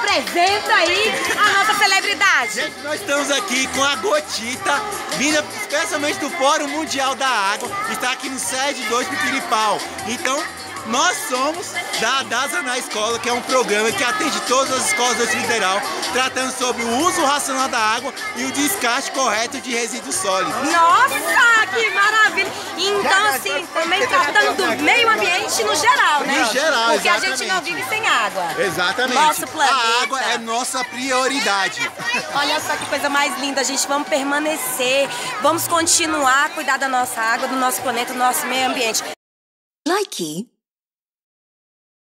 apresenta aí a nossa celebridade. Gente, nós estamos aqui com a Gotita, vinda especialmente do Fórum Mundial da Água, está aqui no sede 2 Pipiripau. Então, nós somos da DASA na Escola, que é um programa que atende todas as escolas do Federal, tratando sobre o uso racional da água e o descarte correto de resíduos sólidos. Nossa, que maravilha! Então, assim, também tratando do meio ambiente? No geral, Porque exatamente. a gente não vive sem água. Exatamente. Nosso planeta. A água é nossa prioridade. Olha só que coisa mais linda, gente. Vamos permanecer, vamos continuar a cuidar da nossa água, do nosso planeta, do nosso meio ambiente. Likey